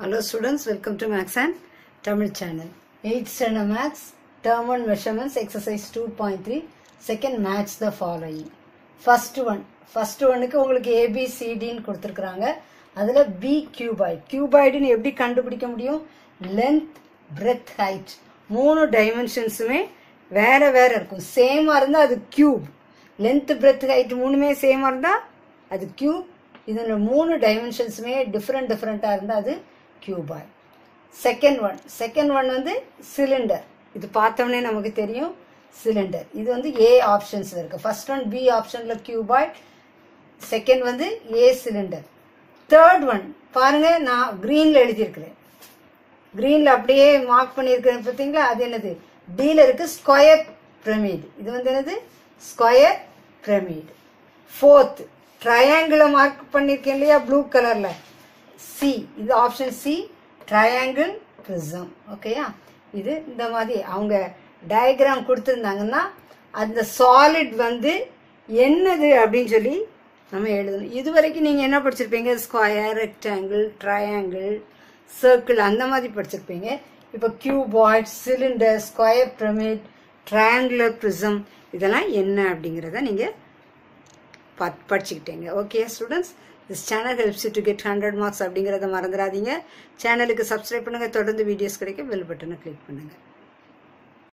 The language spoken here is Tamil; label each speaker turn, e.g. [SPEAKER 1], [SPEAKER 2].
[SPEAKER 1] Hello students welcome to maths and Tamil channel eight standard maths term one measurements exercise two point three second match the following first one first ஒன்னுக்கு உங்களுக்கு ஏபிசிடின்னு கொடுத்துருக்குறாங்க. அதில் பி கியூபாய்ட் கியூபாய்டுன்னு எப்படி கண்டுபிடிக்க முடியும்? லென்த் பிரெத் ஹைட் மூணு டைமென்ஷன்ஸுமே வேற வேற இருக்கும். சேமாக இருந்தால் அது கியூப் லென்த் பிரெத் ஹைட் மூணுமே சேமாக இருந்தால் அது கியூப் இதில் மூணு டைமென்ஷன்ஸுமே டிஃப்ரெண்ட் டிஃப்ரெண்ட்டாக இருந்தால் அது cuboid second one second one வந்து சிலிண்டர் இது பார்த்தோன்னே நமக்கு தெரியும். சிலிண்டர் இது வந்து ஏ ஆப்ஷன்ஸ் இருக்குது ஃபர்ஸ்ட் ஒன் பி ஆப்ஷனில் கியூபாய் செகண்ட் வந்து ஏ சிலிண்டர் தேர்ட் ஒன் பாருங்க நான் க்ரீனில் எழுதியிருக்கிறேன். க்ரீனில் அப்படியே மார்க் பண்ணியிருக்கிறேன் பார்த்தீங்களா? அது என்னது? டீல இருக்கு ஸ்கொயர் பிரமிடு இது வந்து என்னது? ஸ்கொயர் பிரமிடு ஃபோர்த் ட்ரையாங்கிளை மார்க் பண்ணியிருக்கேன் இல்லையா? ப்ளூ கலரில் சி இது ஆப்ஷன் சி ட்ரையாங்கிள் ப்ரிசம் ஓகேயா இது இந்த மாதிரி அவங்க டயக்ராம் கொடுத்துருந்தாங்கன்னா அந்த சாலிட் வந்து என்னது அப்படின்னு சொல்லி நம்ம எழுதணும். இது வரைக்கும் நீங்கள் என்ன படிச்சிருப்பீங்க? ஸ்கொயர் ரெக்டாங்கிள் ட்ரையாங்கிள் சர்க்கிள் அந்த மாதிரி படிச்சிருப்பீங்க. இப்போ cuboid cylinder square pyramid triangular prism இதெல்லாம் என்ன அப்படிங்கிறத நீங்கள் but படிச்சுக்கிட்டேங்க. Okay students this channel helps to get hundred marks அப்படிங்கிறத மறந்துடாதீங்க சேனலுக்கு சப்ஸ்கிரைப் பண்ணுங்கள் தொடர்ந்து வீடியோஸ் கிடைக்க பெல் பட்டனை கிளிக் பண்ணுங்கள்